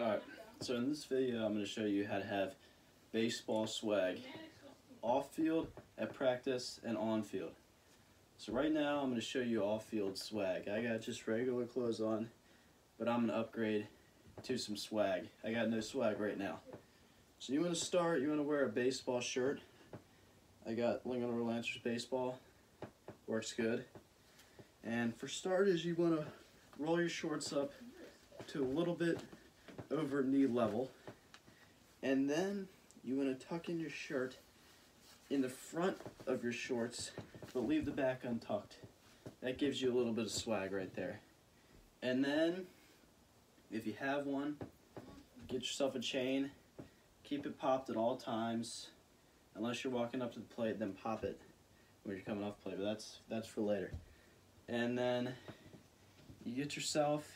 Alright, so in this video I'm going to show you how to have baseball swag off field, at practice, and on field. So right now I'm going to show you off field swag. I got just regular clothes on, but I'm going to upgrade to some swag. I got no swag right now. So you want to start, you want to wear a baseball shirt. I got Lincoln Lancers baseball, works good. And for starters you want to roll your shorts up to a little bit over knee level. And then you want to tuck in your shirt in the front of your shorts, but leave the back untucked. That gives you a little bit of swag right there. And then, if you have one, get yourself a chain. Keep it popped at all times. Unless you're walking up to the plate, then pop it when you're coming off plate. But that's that's for later. And then you get yourself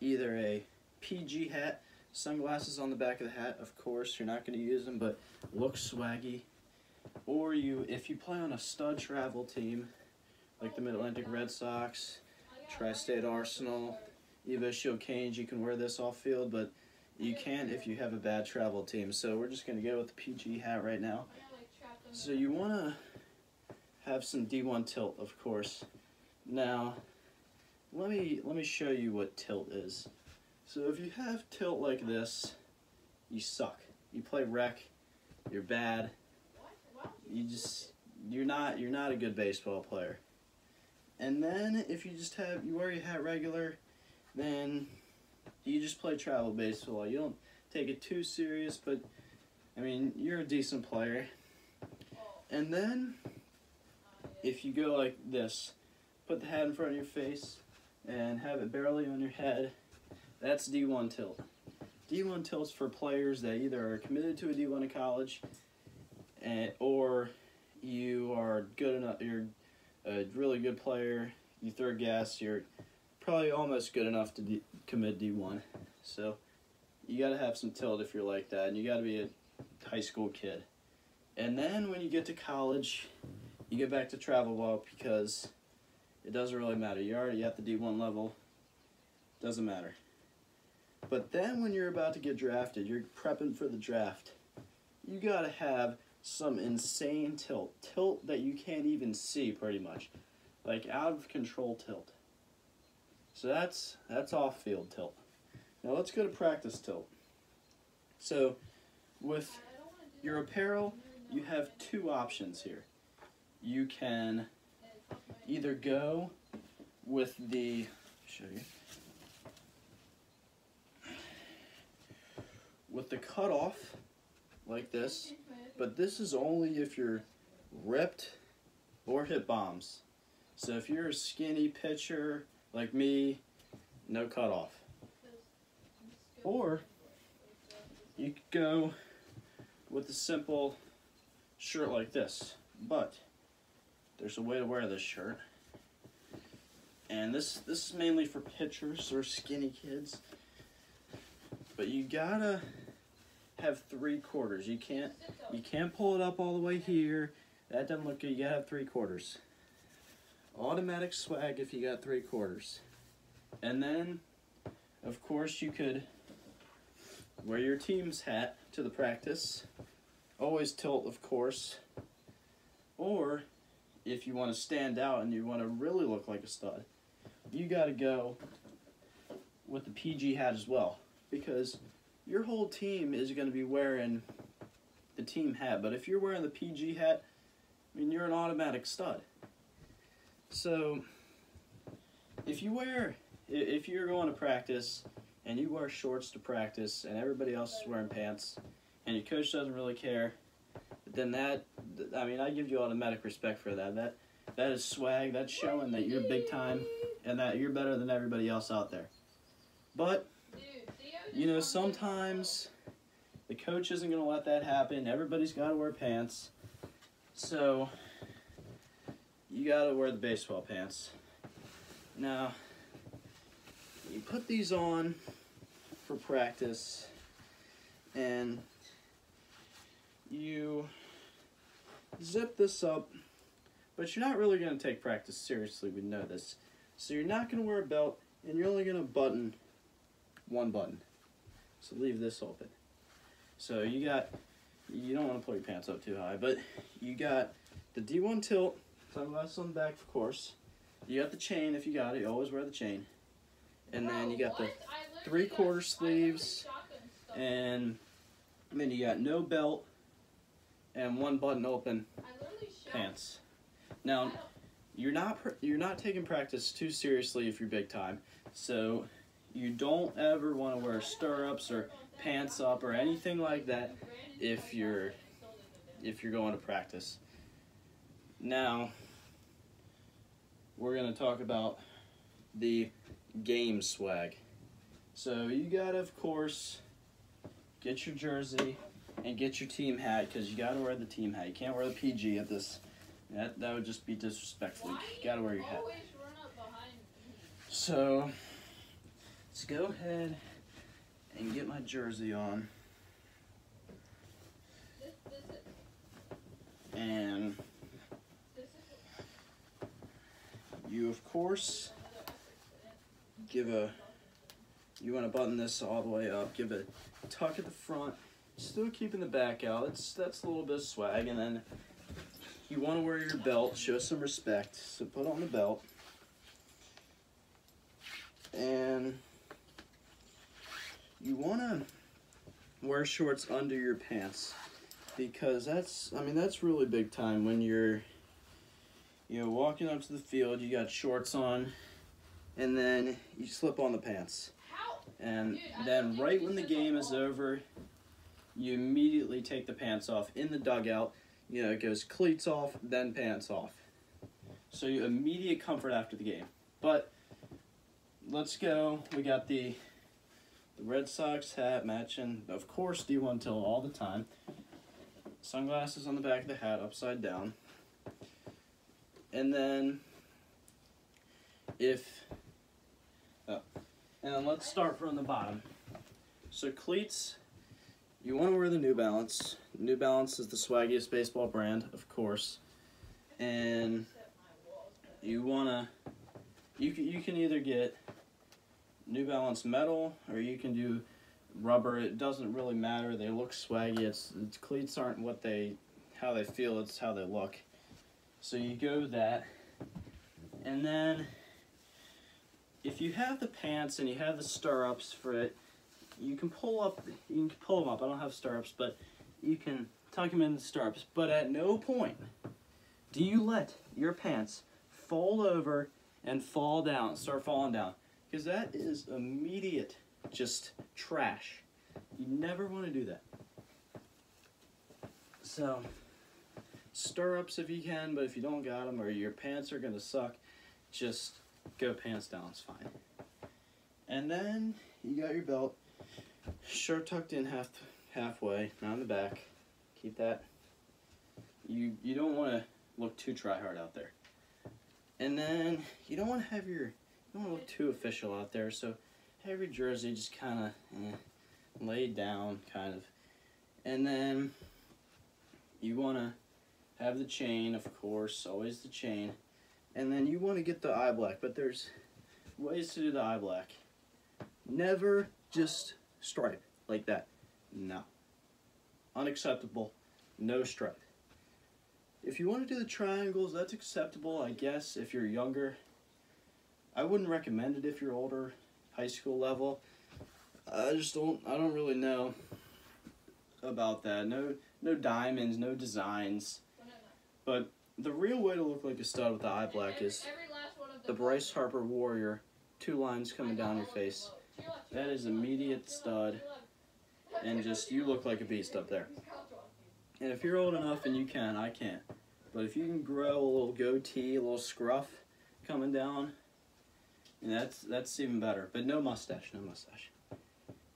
either a PG hat, sunglasses on the back of the hat, of course, you're not going to use them, but look swaggy. Or you, if you play on a stud travel team, like the Mid-Atlantic Red Sox, Tri-State Arsenal, Shield Canes, you can wear this off field, but you can't if you have a bad travel team. So we're just going to go with the PG hat right now. So you want to have some D1 tilt, of course. Now, let me let me show you what tilt is. So if you have tilt like this, you suck. You play wreck, you're bad. You just you're not you're not a good baseball player. And then if you just have you wear your hat regular, then you just play travel baseball. You don't take it too serious, but I mean you're a decent player. And then if you go like this, put the hat in front of your face and have it barely on your head that's D1 tilt. D1 tilt's for players that either are committed to a D1 in college and, or you are good enough, you're a really good player, you throw gas, you're probably almost good enough to D, commit D1. So you got to have some tilt if you're like that, and you got to be a high school kid. And then when you get to college, you get back to travel ball because it doesn't really matter. You're already at the D1 level. Doesn't matter. But then when you're about to get drafted, you're prepping for the draft, you gotta have some insane tilt. Tilt that you can't even see pretty much. Like out of control tilt. So that's that's off field tilt. Now let's go to practice tilt. So with your apparel, you have two options here. You can either go with the show you with the cutoff like this, but this is only if you're ripped or hit bombs. So if you're a skinny pitcher like me, no cutoff. Or you could go with a simple shirt like this, but there's a way to wear this shirt. And this this is mainly for pitchers or skinny kids. But you gotta have three quarters. You can't you can't pull it up all the way here. That doesn't look good. You gotta have three quarters. Automatic swag if you got three quarters. And then, of course, you could wear your team's hat to the practice. Always tilt, of course. Or, if you want to stand out and you want to really look like a stud, you got to go with the PG hat as well. Because your whole team is going to be wearing the team hat. But if you're wearing the PG hat, I mean, you're an automatic stud. So, if you wear, if you're going to practice and you wear shorts to practice and everybody else is wearing pants and your coach doesn't really care, then that, I mean, I give you automatic respect for that. That, that is swag. That's showing that you're big time and that you're better than everybody else out there. But you know, sometimes the coach isn't going to let that happen. Everybody's got to wear pants. So, you got to wear the baseball pants. Now, you put these on for practice and you zip this up, but you're not really going to take practice seriously, we know this. So you're not going to wear a belt and you're only going to button one button. So leave this open. So you got, you don't want to pull your pants up too high, but you got the D1 tilt, sunglasses on the back, of course. You got the chain if you got it. You always wear the chain. And then you got the three quarter sleeves, and then you got no belt and one button open pants. Now, you're not you're not taking practice too seriously if you're big time, so you don't ever want to wear stirrups or pants up or anything like that if you're if you're going to practice. Now, we're going to talk about the game swag. So you got to, of course, get your jersey and get your team hat because you got to wear the team hat. You can't wear the PG at this. That, that would just be disrespectful. You got to wear your hat. So, let's go ahead and get my jersey on. And you, of course, give a, you want to button this all the way up, give a tuck at the front, still keeping the back out. That's, that's a little bit of swag. And then you want to wear your belt, show some respect. So put on the belt. And you want to wear shorts under your pants because that's I mean that's really big time when you're you know walking up to the field you got shorts on and then you slip on the pants. And then right when the game is over you immediately take the pants off in the dugout. You know it goes cleats off then pants off. So you immediate comfort after the game. But let's go. We got the the Red Sox hat matching, of course, D1 tilt all the time. Sunglasses on the back of the hat, upside down. And then, if, oh, and let's start from the bottom. So cleats, you want to wear the New Balance. New Balance is the swaggiest baseball brand, of course. And you want to, you can, you can either get New Balance metal, or you can do rubber. It doesn't really matter. They look swaggy. It's, it's cleats aren't what they, how they feel. It's how they look. So you go with that, and then if you have the pants and you have the stirrups for it, you can pull up. You can pull them up. I don't have stirrups, but you can tuck them in the stirrups. But at no point do you let your pants fold over and fall down, start falling down because that is immediate just trash. You never want to do that. So, stirrups if you can, but if you don't got them or your pants are going to suck, just go pants down, it's fine. And then you got your belt, shirt tucked in half halfway, not in the back. Keep that. You you don't want to look too try hard out there. And then you don't want to have your don't look too official out there, so your jersey just kind of eh, laid down, kind of. And then you want to have the chain, of course, always the chain. And then you want to get the eye black, but there's ways to do the eye black. Never just stripe like that. No. Unacceptable. No stripe. If you want to do the triangles, that's acceptable, I guess, if you're younger. I wouldn't recommend it if you're older, high school level. I just don't. I don't really know about that. No, no diamonds, no designs. But the real way to look like a stud with the eye black is the Bryce Harper Warrior, two lines coming down your face. That is immediate stud, and just you look like a beast up there. And if you're old enough and you can, I can't. But if you can grow a little goatee, a little scruff coming down, and that's that's even better. But no mustache, no mustache.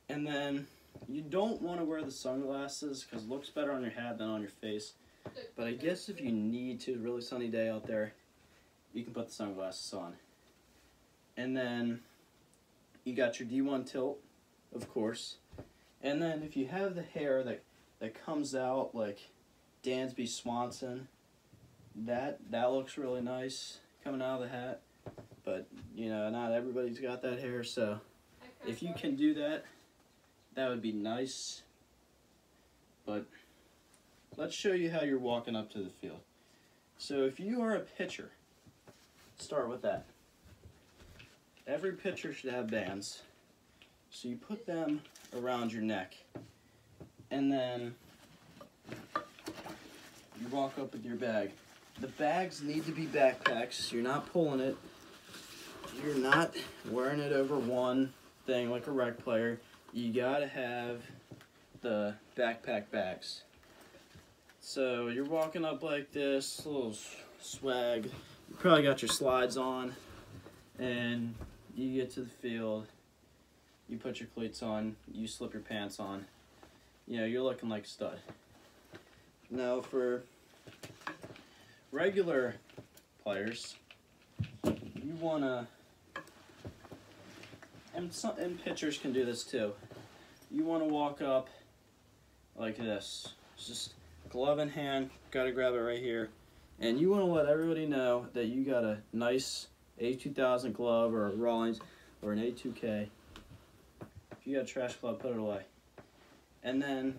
And then you don't want to wear the sunglasses because it looks better on your head than on your face. But I guess if you need to, really sunny day out there, you can put the sunglasses on. And then you got your D1 tilt, of course. And then if you have the hair that that comes out like Dansby Swanson, that that looks really nice coming out of the hat. But, you know, not everybody's got that hair, so if you can do that, that would be nice. But let's show you how you're walking up to the field. So if you are a pitcher, start with that. Every pitcher should have bands. So you put them around your neck. And then you walk up with your bag. The bags need to be backpacks. You're not pulling it. You're not wearing it over one thing like a rec player. You gotta have the backpack bags. So you're walking up like this, little swag. You probably got your slides on, and you get to the field. You put your cleats on. You slip your pants on. You know you're looking like a stud. Now for regular players, you wanna, and some and pitchers can do this too. You wanna walk up like this, just glove in hand. Gotta grab it right here, and you wanna let everybody know that you got a nice A2000 glove or a Rawlings or an A2K. If you got a trash glove, put it away. And then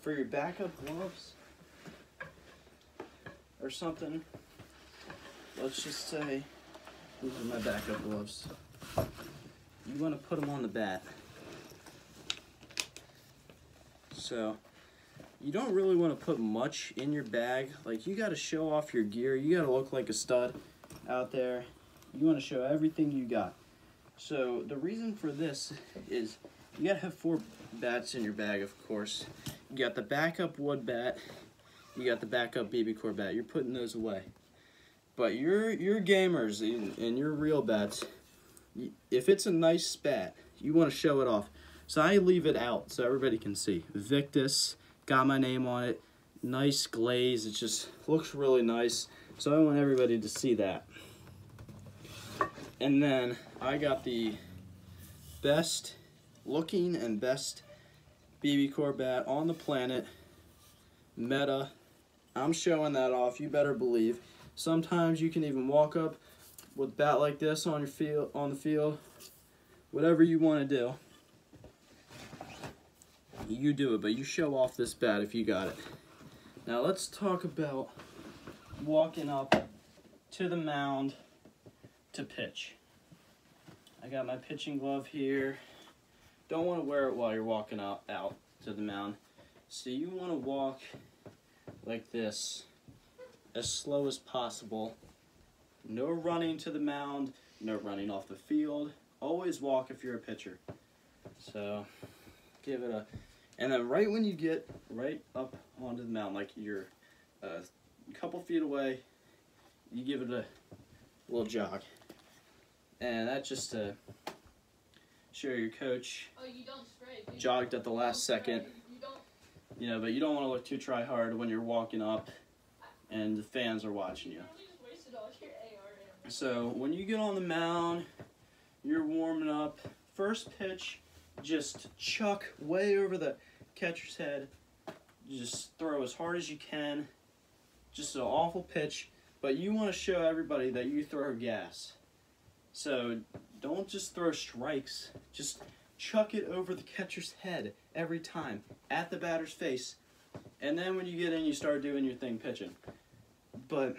for your backup gloves, or something. Let's just say, these are my backup gloves. You want to put them on the bat. So, you don't really want to put much in your bag. Like, you got to show off your gear. You got to look like a stud out there. You want to show everything you got. So, the reason for this is you got to have four bats in your bag, of course. You got the backup wood bat, you got the backup BBCOR bat. You're putting those away. But your your gamers and your real bats, if it's a nice bat, you want to show it off. So I leave it out so everybody can see. Victus, got my name on it. Nice glaze. It just looks really nice. So I want everybody to see that. And then I got the best looking and best BBCOR bat on the planet. Meta I'm showing that off, you better believe. Sometimes you can even walk up with bat like this on your field on the field. Whatever you want to do. You do it, but you show off this bat if you got it. Now let's talk about walking up to the mound to pitch. I got my pitching glove here. Don't want to wear it while you're walking out, out to the mound. So you want to walk like this as slow as possible. No running to the mound, no running off the field. Always walk if you're a pitcher. So give it a, and then right when you get right up onto the mound, like you're a couple feet away, you give it a little jog. And that's just to show your coach oh, you spray, jogged at the last second. You know, but you don't want to look too try hard when you're walking up and the fans are watching you. So when you get on the mound, you're warming up. First pitch, just chuck way over the catcher's head. You Just throw as hard as you can. Just an awful pitch, but you want to show everybody that you throw gas. So don't just throw strikes. Just chuck it over the catcher's head every time at the batter's face. And then when you get in, you start doing your thing pitching. But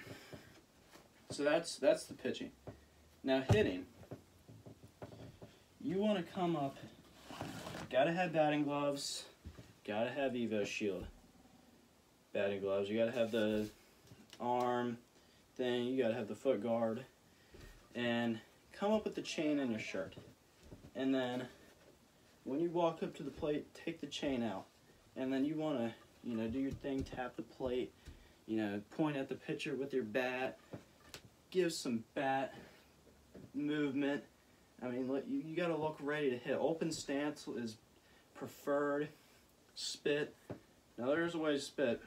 so that's that's the pitching. Now hitting, you want to come up. Gotta have batting gloves. Gotta have EvoShield. Batting gloves. You gotta have the arm thing. You gotta have the foot guard. And come up with the chain in your shirt. And then when you walk up to the plate, take the chain out. And then you want to, you know, do your thing, tap the plate, you know, point at the pitcher with your bat, give some bat movement. I mean, you, you got to look ready to hit. Open stance is preferred. Spit. Now, there's a way to spit.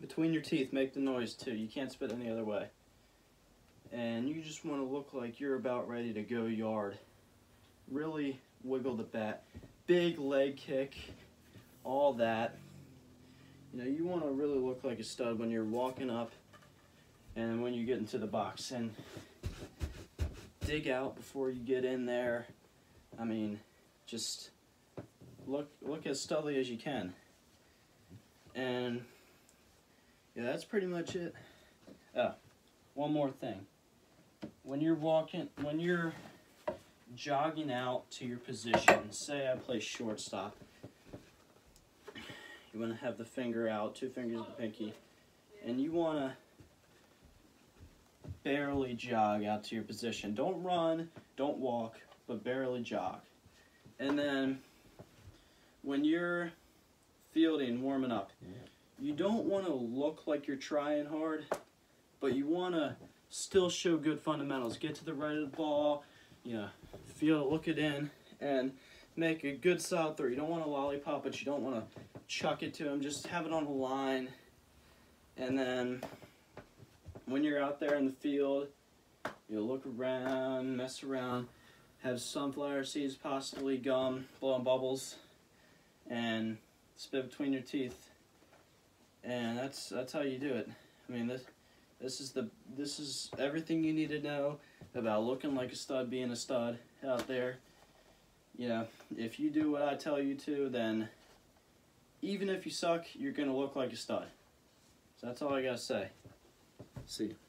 Between your teeth, make the noise too. You can't spit any other way. And you just want to look like you're about ready to go yard. Really wiggle the bat, big leg kick, all that. You know, you want to really look like a stud when you're walking up and when you get into the box and dig out before you get in there. I mean, just look look as studly as you can. And yeah, that's pretty much it. Oh, one more thing. When you're walking, when you're jogging out to your position, say I play shortstop, you want to have the finger out, two fingers of the pinky, and you want to barely jog out to your position. Don't run, don't walk, but barely jog. And then when you're fielding, warming up, you don't want to look like you're trying hard, but you want to still show good fundamentals. Get to the right of the ball, you know, feel it, look it in, and make a good solid throw. You don't want to lollipop, but you don't want to chuck it to him. Just have it on the line, and then when you're out there in the field, you'll look around, mess around, have sunflower seeds, possibly gum, blowing bubbles, and spit between your teeth. And that's that's how you do it. I mean this this is the this is everything you need to know about looking like a stud, being a stud out there. You know, if you do what I tell you to, then even if you suck, you're gonna look like a stud. So that's all I gotta say. See you.